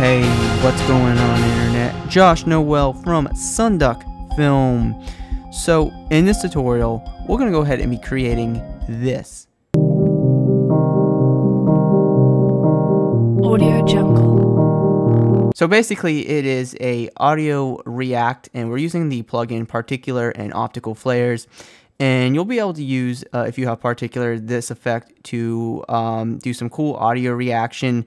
Hey, what's going on, internet? Josh Noel from Sonduck Film. So, in this tutorial, we're going to go ahead and be creating this. Audio Jungle. So basically, it is a audio react, and we're using the plugin Particular and Optical Flares. And you'll be able to use, uh, if you have Particular, this effect to um, do some cool audio reaction.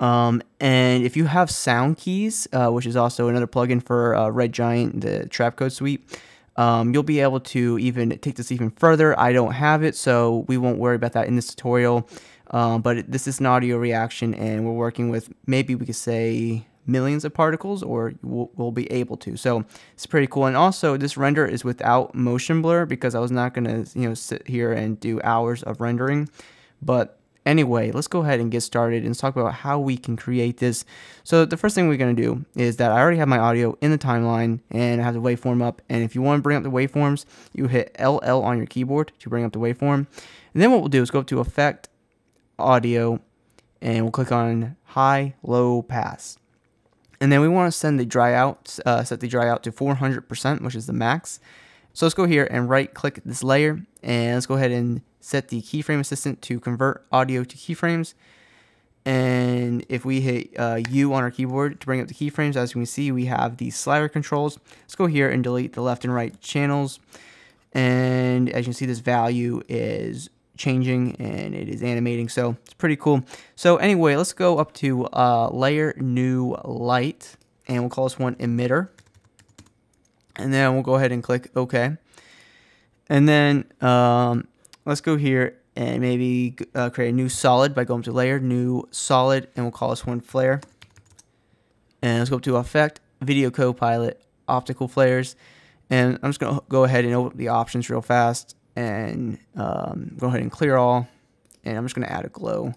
Um, and if you have Sound Keys, uh, which is also another plugin for uh, Red Giant, the Trapcode suite, um, you'll be able to even take this even further. I don't have it, so we won't worry about that in this tutorial. Um, but this is an audio reaction, and we're working with maybe we could say millions of particles or we'll, we'll, be able to. So it's pretty cool. And also this render is without motion blur because I was not going to, you know, sit here and do hours of rendering. But anyway, let's go ahead and get started and talk about how we can create this. So the first thing we're going to do is that I already have my audio in the timeline and I have the waveform up. And if you want to bring up the waveforms, you hit LL on your keyboard to bring up the waveform. And then what we'll do is go up to Effect, Audio, and we'll click on High, Low, Pass. And then we want to send the dry out, uh, set the dry out to 400%, which is the max. So let's go here and right click this layer and let's go ahead and set the keyframe assistant to convert audio to keyframes. And if we hit uh, U on our keyboard to bring up the keyframes, as you can see, we have the slider controls. Let's go here and delete the left and right channels. And as you can see, this value is changing and it is animating so it's pretty cool so anyway let's go up to uh, layer new light and we'll call this one emitter and then we'll go ahead and click OK and then um, let's go here and maybe uh, create a new solid by going to layer new solid and we'll call this one flare and let's go up to effect video copilot optical flares and I'm just gonna go ahead and open the options real fast and um, go ahead and clear all. And I'm just going to add a glow.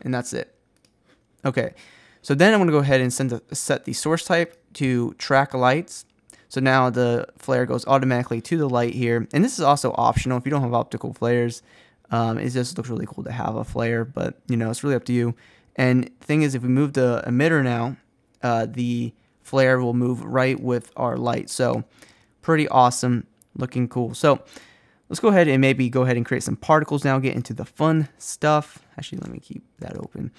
And that's it. Okay. So then I'm going to go ahead and send set the source type to track lights. So now the flare goes automatically to the light here. And this is also optional if you don't have optical flares. Um, it just looks really cool to have a flare, but you know, it's really up to you. And thing is, if we move the emitter now, uh, the flare will move right with our light. So pretty awesome, looking cool. So Let's go ahead and maybe go ahead and create some particles now, get into the fun stuff. Actually, let me keep that open.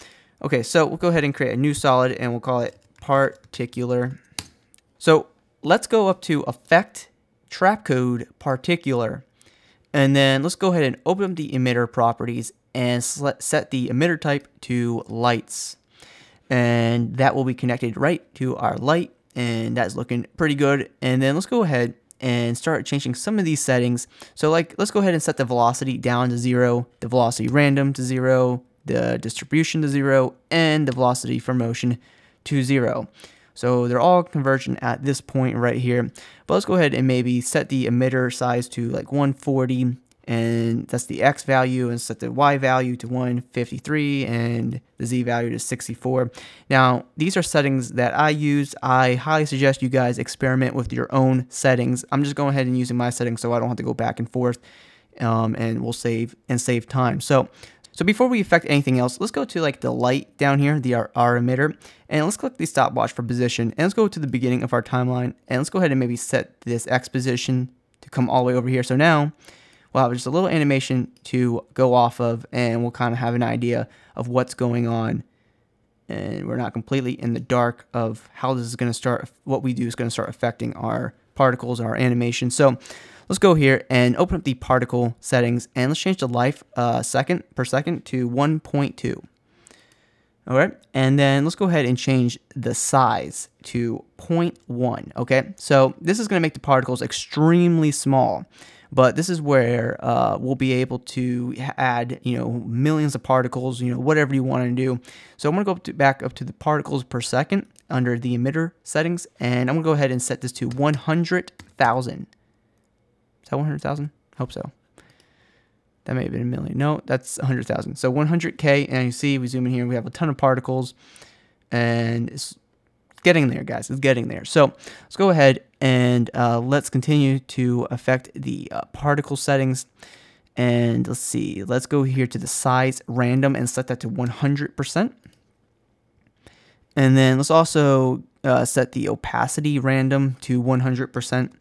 Okay, so we'll go ahead and create a new solid and we'll call it particular. So let's go up to effect trapcode particular. And then let's go ahead and open up the emitter properties and set the emitter type to lights. And that will be connected right to our light. And that's looking pretty good. And then let's go ahead and start changing some of these settings. So like, let's go ahead and set the velocity down to zero, the velocity random to zero, the distribution to zero, and the velocity for motion to zero. So they're all convergent at this point right here. But let's go ahead and maybe set the emitter size to like 140 and that's the x value and set the y value to 153 and the z value to 64 now these are settings that i use. I highly suggest you guys experiment with your own settings. I'm just going ahead and using my settings so i don't have to go back and forth um, and we'll save and save time. So so before we affect anything else, let's go to like the light down here, the our emitter, and let's click the stopwatch for position. And let's go to the beginning of our timeline, and let's go ahead and maybe set this X position to come all the way over here. So now we'll have just a little animation to go off of and we'll kind of have an idea of what's going on and we're not completely in the dark of how this is going to start what we do is going to start affecting our particles our animation. So let's go here and open up the particle settings and let's change the life uh, second per second to 1.2 all right and then let's go ahead and change the size to 0.1 okay? So this is going to make the particles extremely small but this is where uh, we'll be able to add, you know, millions of particles, you know, whatever you want to do. So I'm going to go up to, back up to the particles per second under the emitter settings, and I'm to go ahead and set this to 100,000. Is that 100,000? Hope so. That may have been a million. No, that's 100,000. So 100K, and you see, we zoom in here, we have a ton of particles, and it's getting there, guys. It's getting there. So let's go ahead and uh, let's continue to affect the uh, particle settings. And let's see, let's go here to the size random and set that to 100%. And then let's also uh, set the opacity random to 100%.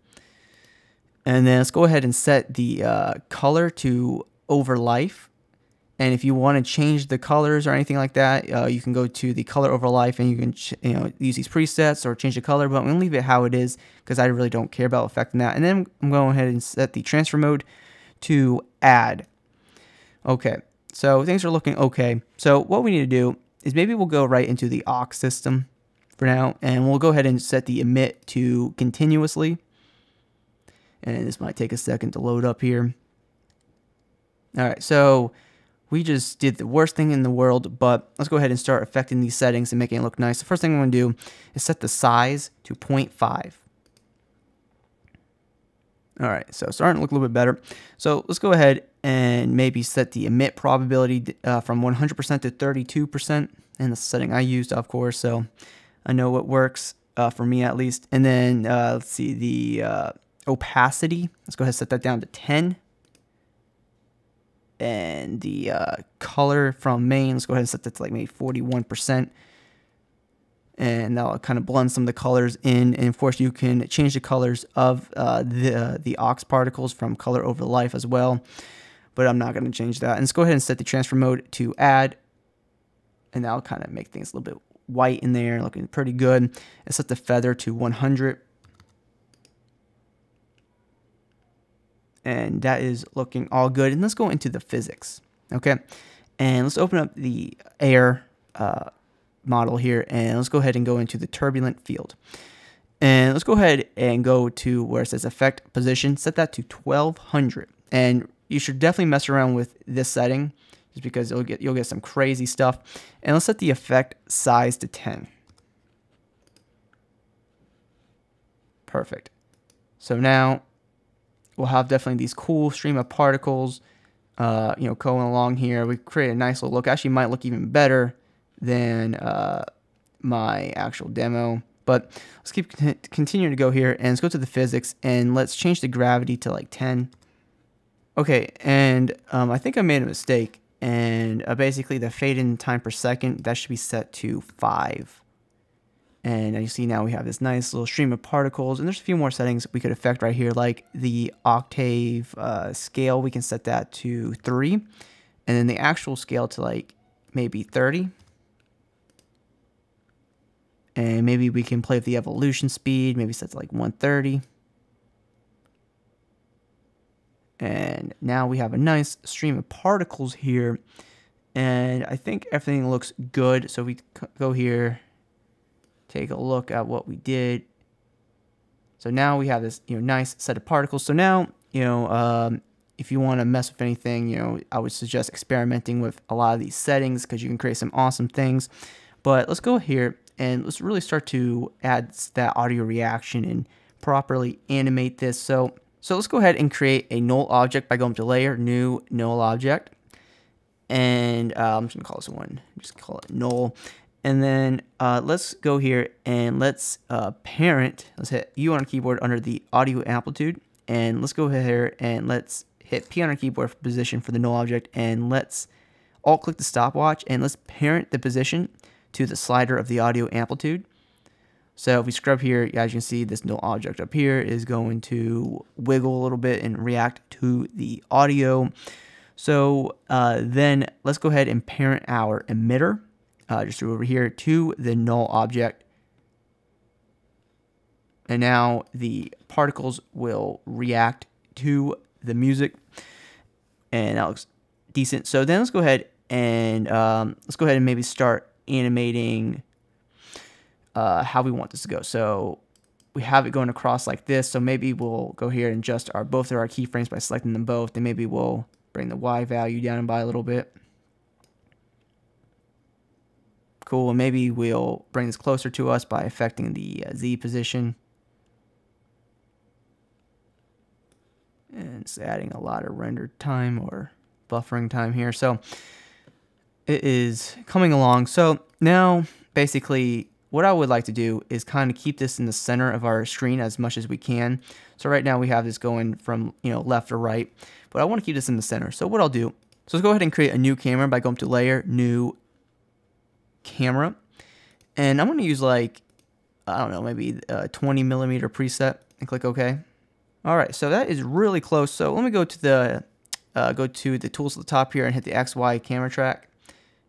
And then let's go ahead and set the uh, color to over life. And if you want to change the colors or anything like that, uh, you can go to the color over life and you can you know use these presets or change the color. But I'm gonna leave it how it is because I really don't care about affecting that. And then I'm going ahead and set the transfer mode to add. Okay, so things are looking okay. So what we need to do is maybe we'll go right into the aux system for now, and we'll go ahead and set the emit to continuously. And this might take a second to load up here. All right, so we just did the worst thing in the world, but let's go ahead and start affecting these settings and making it look nice. The first thing I'm to do is set the size to 0.5. All right, so starting to look a little bit better. So let's go ahead and maybe set the emit probability uh, from 100% to 32%. And the setting I used, of course, so I know what works uh, for me at least. And then uh, let's see the uh, opacity. Let's go ahead and set that down to 10 and the uh, color from main, let's go ahead and set that to like maybe 41%. And that'll kind of blend some of the colors in. And of course, you can change the colors of uh, the, the aux particles from color over life as well. But I'm not going to change that. And let's go ahead and set the transfer mode to add. And that'll kind of make things a little bit white in there, looking pretty good. And set the feather to 100. and that is looking all good. And let's go into the physics, okay? And let's open up the air uh, model here, and let's go ahead and go into the turbulent field. And let's go ahead and go to where it says effect position, set that to 1200. And you should definitely mess around with this setting just because you'll get you'll get some crazy stuff. And let's set the effect size to 10. Perfect. So now we'll have definitely these cool stream of particles, uh, you know, going along here. We create a nice little look. Actually, might look even better than uh, my actual demo. But let's keep continuing to go here and let's go to the physics and let's change the gravity to like 10. Okay, and um, I think I made a mistake. And uh, basically the fade in time per second, that should be set to 5. And you see now we have this nice little stream of particles. And there's a few more settings we could affect right here, like the octave uh, scale. We can set that to 3. And then the actual scale to like maybe 30. And maybe we can play with the evolution speed, maybe set to like 130. And now we have a nice stream of particles here. And I think everything looks good. So we go here take a look at what we did. So now we have this, you know, nice set of particles. So now, you know, um, if you want to mess with anything, you know, I would suggest experimenting with a lot of these settings because you can create some awesome things. But let's go here and let's really start to add that audio reaction and properly animate this. So, so let's go ahead and create a null object by going to layer, new null object. And uh, I'm just gonna call this one, just call it null. And then uh, let's go here and let's uh, parent, let's hit U on our keyboard under the audio amplitude. And let's go here and let's hit P on our keyboard for position for the null object. And let's alt click the stopwatch and let's parent the position to the slider of the audio amplitude. So if we scrub here, as you can see, this null object up here is going to wiggle a little bit and react to the audio. So uh, then let's go ahead and parent our emitter uh, just over here to the null object. And now the particles will react to the music. And that looks decent. So then let's go ahead and um, let's go ahead and maybe start animating uh, how we want this to go. So we have it going across like this. So maybe we'll go here and adjust our both of our keyframes by selecting them both. And maybe we'll bring the Y value down by a little bit. Cool, and maybe we'll bring this closer to us by affecting the uh, Z position. And it's adding a lot of render time or buffering time here. So it is coming along. So now basically what I would like to do is kind of keep this in the center of our screen as much as we can. So right now we have this going from, you know, left or right, but I want to keep this in the center. So what I'll do, so let's go ahead and create a new camera by going to layer, new camera. And I'm going to use like, I don't know, maybe a 20 millimeter preset and click OK. All right, so that is really close. So let me go to the uh, go to the tools at the top here and hit the XY camera track.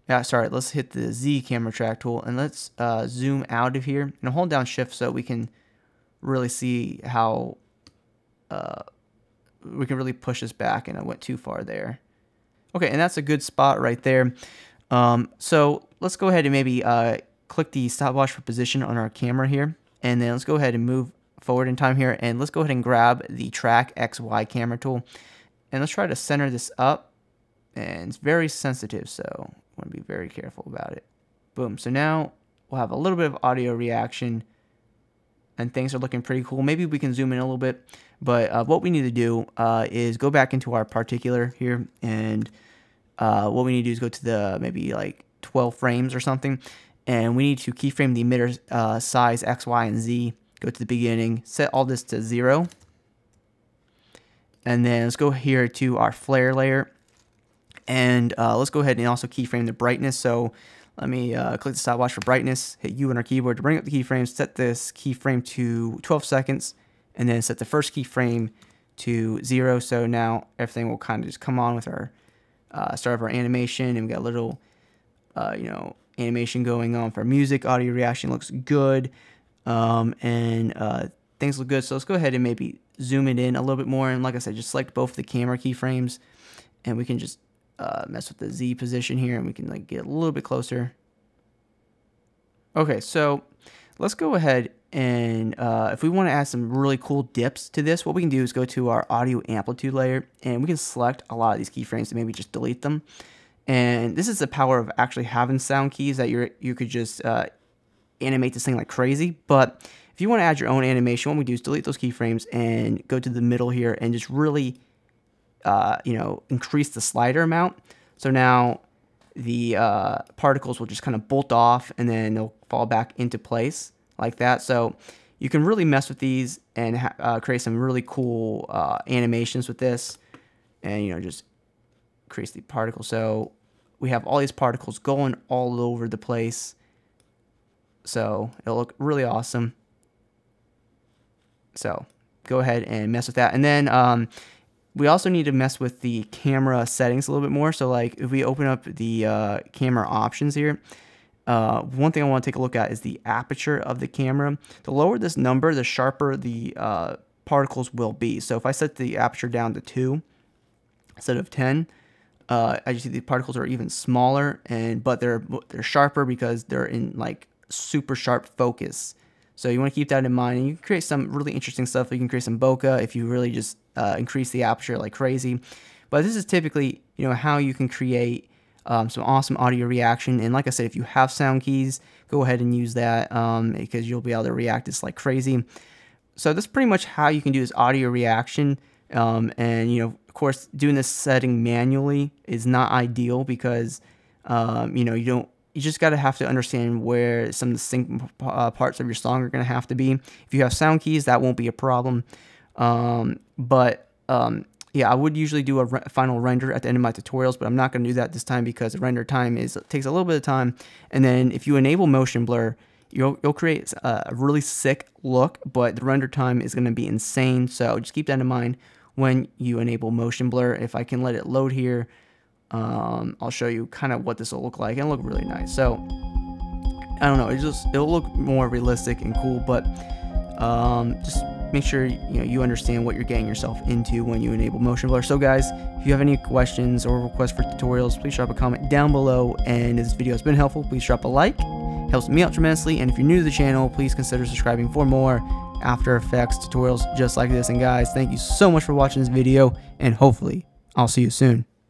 Yeah, sorry, let's hit the Z camera track tool and let's uh, zoom out of here and hold down shift so we can really see how uh, we can really push this back and I went too far there. Okay, and that's a good spot right there. Um, so let's go ahead and maybe uh, click the stopwatch for position on our camera here. And then let's go ahead and move forward in time here. And let's go ahead and grab the track XY camera tool. And let's try to center this up. And it's very sensitive, so want to be very careful about it. Boom. So now we'll have a little bit of audio reaction and things are looking pretty cool. Maybe we can zoom in a little bit, but uh, what we need to do uh, is go back into our particular here, and uh, what we need to do is go to the maybe like 12 frames or something, and we need to keyframe the emitter uh, size X, Y, and Z. Go to the beginning, set all this to zero, and then let's go here to our flare layer, and uh, let's go ahead and also keyframe the brightness. So let me uh, click the stopwatch for brightness, hit U on our keyboard to bring up the keyframes, set this keyframe to 12 seconds, and then set the first keyframe to zero. So now everything will kind of just come on with our uh, start of our animation, and we got a little, uh, you know, animation going on for music. Audio reaction looks good, um, and uh, things look good. So let's go ahead and maybe zoom it in a little bit more. And like I said, just select both the camera keyframes, and we can just uh, mess with the Z position here and we can like get a little bit closer. Okay, so let's go ahead and uh, if we want to add some really cool dips to this, what we can do is go to our audio amplitude layer and we can select a lot of these keyframes and maybe just delete them. And this is the power of actually having sound keys that you you could just uh, animate this thing like crazy. But if you want to add your own animation, what we do is delete those keyframes and go to the middle here and just really uh, you know, increase the slider amount. So now the uh, particles will just kind of bolt off and then they'll fall back into place like that. So you can really mess with these and uh, create some really cool uh, animations with this and, you know, just increase the particle. So we have all these particles going all over the place. So it'll look really awesome. So go ahead and mess with that. And then um, we also need to mess with the camera settings a little bit more. So like if we open up the uh, camera options here, uh, one thing I want to take a look at is the aperture of the camera. The lower this number, the sharper the uh, particles will be. So if I set the aperture down to 2 instead of 10, uh, as you see the particles are even smaller, and but they're they're sharper because they're in like super sharp focus. So you want to keep that in mind, and you can create some really interesting stuff. You can create some bokeh if you really just uh, increase the aperture like crazy. But this is typically, you know, how you can create um, some awesome audio reaction. And like I said, if you have sound keys, go ahead and use that um, because you'll be able to react this like crazy. So that's pretty much how you can do this audio reaction. Um, and, you know, of course, doing this setting manually is not ideal because, um, you know, you don't, you just got to have to understand where some of the sync uh, parts of your song are going to have to be. If you have sound keys, that won't be a problem. Um, but um, yeah, I would usually do a re final render at the end of my tutorials, but I'm not going to do that this time because the render time is takes a little bit of time. And then if you enable motion blur, you'll, you'll create a really sick look, but the render time is going to be insane. So just keep that in mind when you enable motion blur. If I can let it load here, um, I'll show you kind of what this will look like and look really nice. So I don't know, it just it'll look more realistic and cool, but um, just make sure you know you understand what you're getting yourself into when you enable motion blur. So guys, if you have any questions or requests for tutorials, please drop a comment down below. And if this video has been helpful, please drop a like. It helps me out tremendously. And if you're new to the channel, please consider subscribing for more After Effects tutorials just like this. And guys, thank you so much for watching this video, and hopefully I'll see you soon.